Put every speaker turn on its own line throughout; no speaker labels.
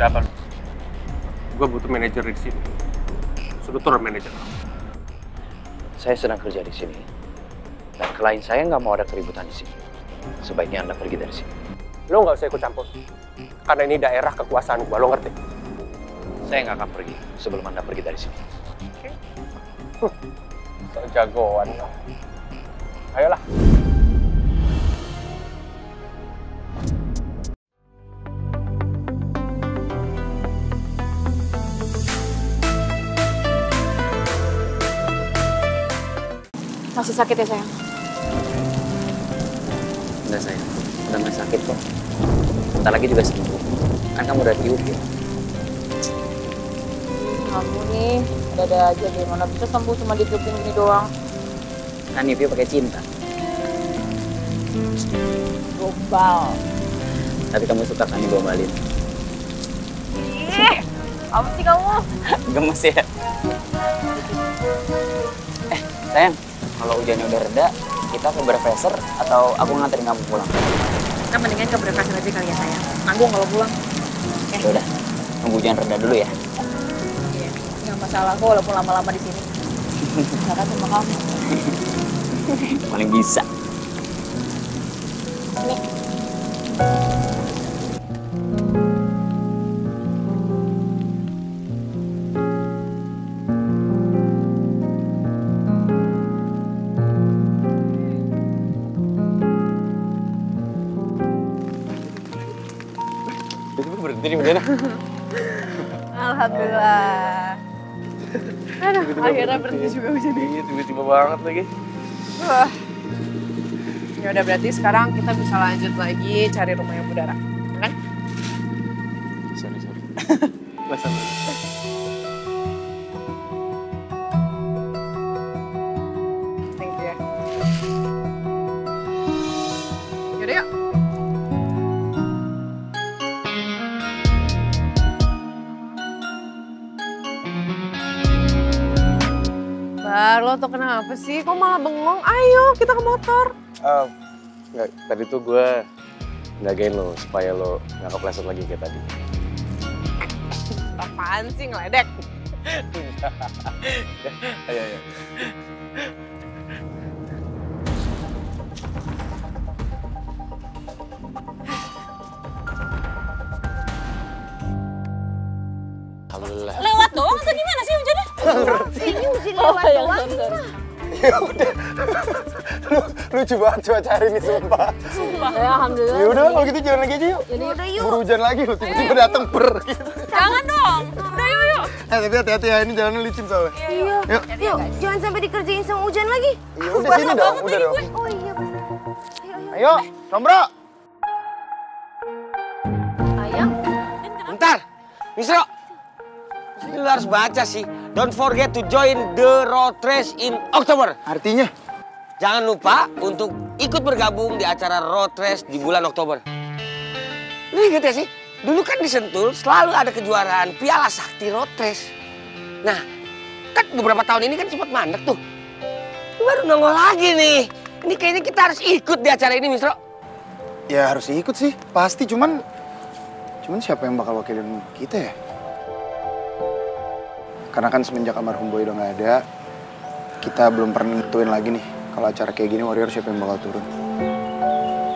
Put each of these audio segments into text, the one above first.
Ada apa lu? Gue butuh manajer di sini. Suruh turun manajer.
Saya sedang kerja di sini. Dan klien saya nggak mau ada keributan di sini. Sebaiknya Anda pergi dari sini.
Lo nggak usah ikut campur. Karena ini daerah kekuasaan gue, lo ngerti?
Saya nggak akan pergi sebelum Anda pergi dari sini.
So jagoan lo. Ayolah.
Masih sakit ya sayang?
Enggak saya, udah nggak sakit kok. Bentar lagi juga sembuh. Kan kamu udah tiup ya.
Kamu nih, ada-ada aja deh. Mana bisa sembuh cuma ditiupin gini doang.
Kan Nipi pakai cinta.
Global.
Tapi kamu suka kan digombalin.
Ih, apa sih kamu?
Gemes ya. Eh, sayang, kalau hujannya udah reda, kita ke Breakfaster atau aku nganterin kamu pulang?
Kita mendingan ke breakfast aja kali ya sayang. Nanggung kalau pulang.
Ya udah, nunggu hujan reda dulu ya.
Iya, nggak masalah kok walaupun lama-lama di sini. Karena sama kamu.
Paling bisa. Nih Medana.
Alhamdulillah. Aduh, akhirnya berhenti juga hujannya.
Iya, tiba-tiba banget lagi.
Wah. Ya udah berarti sekarang kita bisa lanjut lagi cari rumahnya Budara. ya Kan?
Sorry, sorry. Masa
lo tuh kenapa sih? Kok malah bengong? Ayo, kita ke motor.
Nggak, tadi tuh gue jagain lo supaya lo nggak kepleset lagi kayak tadi.
Apaan sih ngeledek?
Ayo, ayo. Alhamdulillah.
Lewat doang atau gimana sih?
Ini lewat
Oh, yang
doang.
sorry.
Ya udah. Lu lucu banget cuaca hari ini sumpah.
Ya, alhamdulillah.
Ya udah kalau gitu jalan lagi aja yuk.
Udah yuk.
Buru hujan lagi lo tiba-tiba datang per.
Jangan dong. Udah yuk yuk.
Eh tapi hati-hati ya ini jalannya licin soalnya.
Iya.
Yuk.
Yuk, jangan sampai dikerjain sama hujan lagi.
Ya udah sini dong, udah dong.
Oh iya, bener.
Ayo, Rombro.
Sayang.
Bentar, Misro. Ini lu harus baca sih. Don't forget to join the road race in October.
Artinya?
Jangan lupa untuk ikut bergabung di acara road race di bulan Oktober. Lu inget ya sih? Dulu kan di Sentul selalu ada kejuaraan Piala Sakti Road Race. Nah, kan beberapa tahun ini kan sempat mandek tuh. Lu baru nongol lagi nih. Ini kayaknya kita harus ikut di acara ini, Misro.
Ya harus ikut sih, pasti. Cuman, cuman siapa yang bakal wakilin kita ya? Karena kan semenjak almarhum Boy udah nggak ada, kita belum pernah nentuin lagi nih kalau acara kayak gini Warrior siapa yang bakal turun.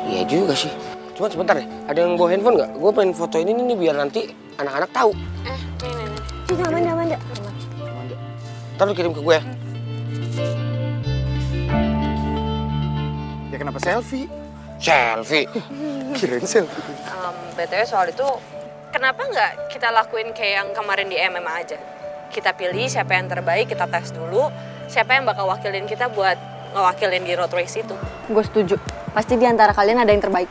Iya juga sih. Cuma sebentar deh, ada yang bawa handphone nggak? Gue pengen foto ini nih biar nanti anak-anak tahu.
Cita, Amanda, Amanda.
Ntar lu kirim ke gue ya.
Ya kenapa selfie?
Selfie.
Kirain selfie.
Um, BTW soal itu, kenapa nggak kita lakuin kayak yang kemarin di MMA aja? Kita pilih siapa yang terbaik, kita tes dulu. Siapa yang bakal wakilin kita buat ngewakilin di road race itu.
Gue setuju. Pasti di antara kalian ada yang terbaik.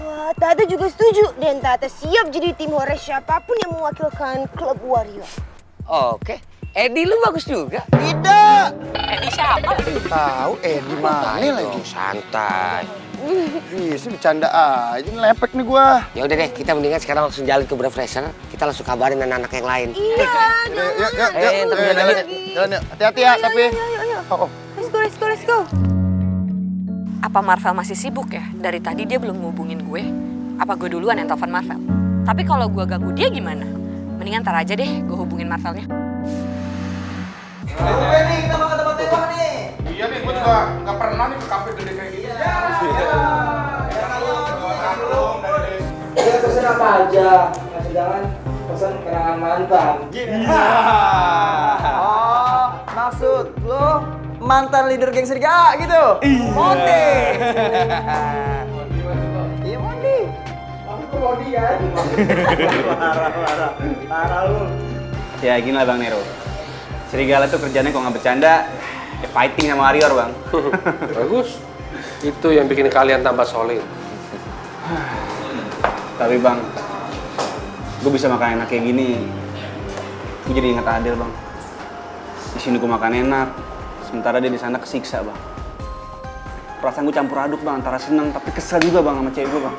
Wah, Tata juga setuju. Dan Tata siap jadi tim Warrior siapa pun yang mewakilkan klub Warrior.
Oke. Edi lu bagus juga.
Tidak!
Edi siapa?
Tahu, eh di mana lagi?
dong, santai.
Ih, sih bercanda aja, lepek nih gua.
Ya udah deh, kita mendingan sekarang langsung jalan ke Refresher. Kita langsung kabarin anak-anak yang lain.
Iya,
Yuk, yuk, yuk, yuk,
Eh, ntar
yuk,
jalan
jalan,
lagi.
jalan yuk. Hati-hati ya, tapi.
Ayo, ayo, ayo.
Oh, oh.
Let's go, let's go, let's go.
Apa Marvel masih sibuk ya? Dari tadi dia belum ngubungin gue. Apa gue duluan yang telepon Marvel? Tapi kalau gue ganggu dia gimana? Mendingan ntar aja deh gue hubungin Marvelnya.
Iya nih, gue juga nggak pernah nih ke kafe gede kayak gini.
Ya pesen apa aja, ngasih jangan pesen kenangan mantan.
Oh, maksud lo mantan leader geng serigala gitu? Mondi. Iya Mondi.
Tapi kok mau dia? Parah, parah. Parah lu.
Ya gini lah Bang Nero. Serigala tuh kerjanya kalau nggak bercanda, ya fighting sama Warrior Bang.
Bagus. Itu yang bikin kalian tambah solid.
Tapi Bang, gue bisa makan enak kayak gini, gue jadi ingat Adil Bang. Di sini gue makan enak, sementara dia di sana kesiksa Bang. Perasaan gue campur aduk Bang, antara seneng tapi kesel juga Bang sama cewek gue Bang.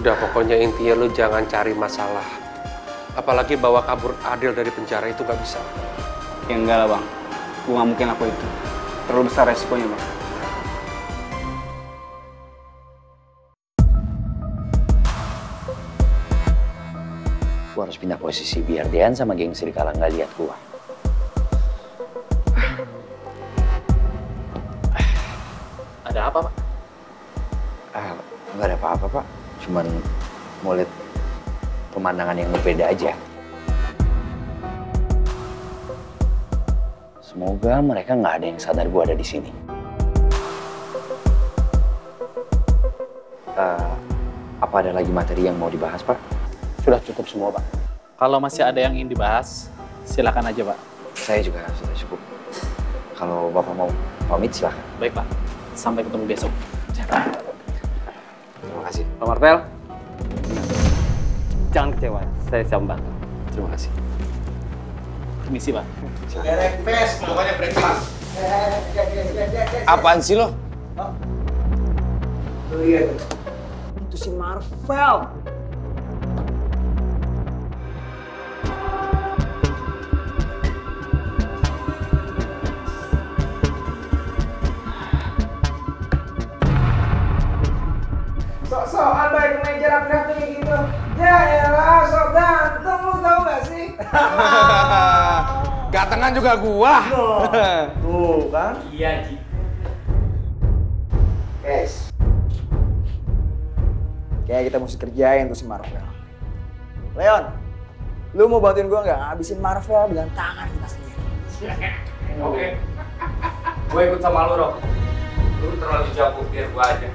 Udah pokoknya intinya lu jangan cari masalah. Apalagi bawa kabur Adil dari penjara itu nggak bisa.
Ya enggak lah Bang, gue gak mungkin laku itu. Terlalu besar resikonya Bang.
Gue harus pindah posisi biar Dean sama geng serigala nggak lihat gue.
Ada apa, Pak?
Ah, nggak ada apa-apa pak. Cuman mau lihat pemandangan yang berbeda aja. Semoga mereka nggak ada yang sadar gue ada di sini. Eh, apa ada lagi materi yang mau dibahas pak?
Sudah cukup semua, Pak. Kalau masih ada yang ingin dibahas, silakan aja, Pak.
Saya juga sudah cukup. Kalau bapak mau pamit silahkan.
Baik, Pak. Sampai ketemu besok.
Terima kasih.
Pak Marvel, jangan kecewa. Saya siap membantu.
Terima kasih.
Permisi, Pak.
Breakfast, pokoknya breakfast.
Apaan sih lo?
Tuh lihat. Itu si Marvel. Rapi kayak gitu. Ya elah, sok ganteng lu tau gak sih?
Gatengan juga gua.
Tuh kan.
Iya, Ji.
Guys. Kayak kita mesti kerjain tuh si Marvel. Leon, lu mau bantuin gua nggak ngabisin Marvel dengan tangan kita sendiri?
Oke. Gue ikut sama lu, Rob. Lu terlalu jago, biar gue aja.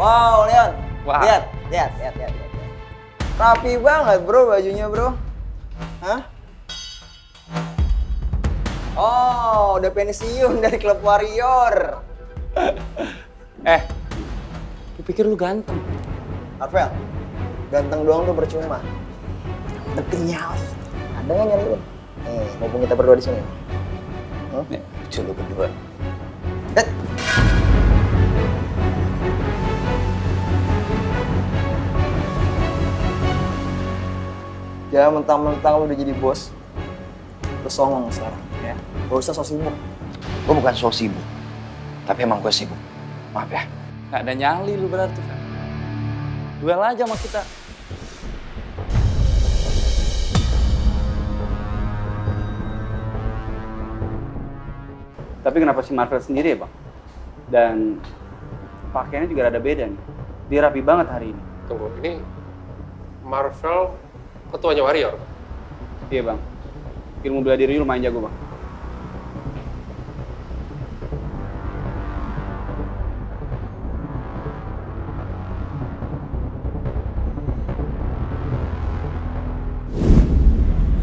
Wow, Leon.
Wah.
Lihat, lihat, lihat, lihat, lihat. Rapi banget, bro, bajunya, bro. Hah? Oh, udah pensiun dari klub Warrior.
Eh, lu pikir lu ganteng?
Marvel, ganteng doang tuh percuma. Yang penting. Ada nggak nyali lu? Nih, mumpung kita berdua di sini. Hmm?
Nih, lucu lu berdua.
Dat. Jangan mentang-mentang lu udah jadi bos. Lu songong sekarang, ya. Gak usah sok sibuk.
Gue bukan so sibuk, tapi emang gue sibuk. Maaf ya.
Nggak ada nyali lu berarti, kan? Duel aja sama kita.
Tapi kenapa si Marvel sendiri ya Bang? Dan pakaiannya juga ada beda nih. Dia rapi banget hari ini.
Tunggu, ini Marvel ketuanya Warrior.
Iya Bang. Ilmu bela diri lumayan jago Bang.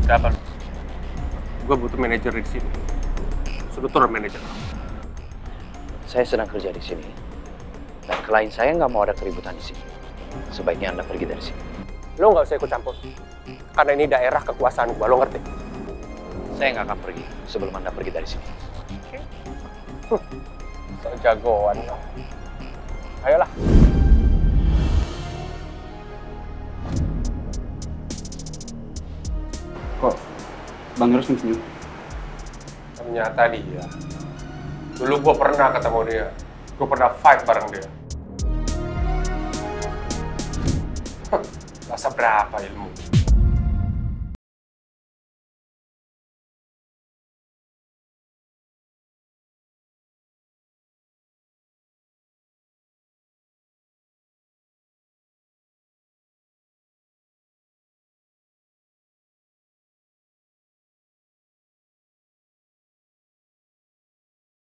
Siapa? Gue butuh manajer di sini. Suruh turun manajer.
Saya sedang kerja di sini. Dan klien saya nggak mau ada keributan di sini. Sebaiknya Anda pergi dari sini.
Lo nggak usah ikut campur. Karena ini daerah kekuasaan gue, lo ngerti?
Saya nggak akan pergi sebelum Anda pergi dari sini.
So jagoan lo. Ayolah.
Kok Bang Yus senyum?
Ternyata dia Dulu gue pernah ketemu dia. Gue pernah fight bareng dia. Hah, Rasa berapa ilmu?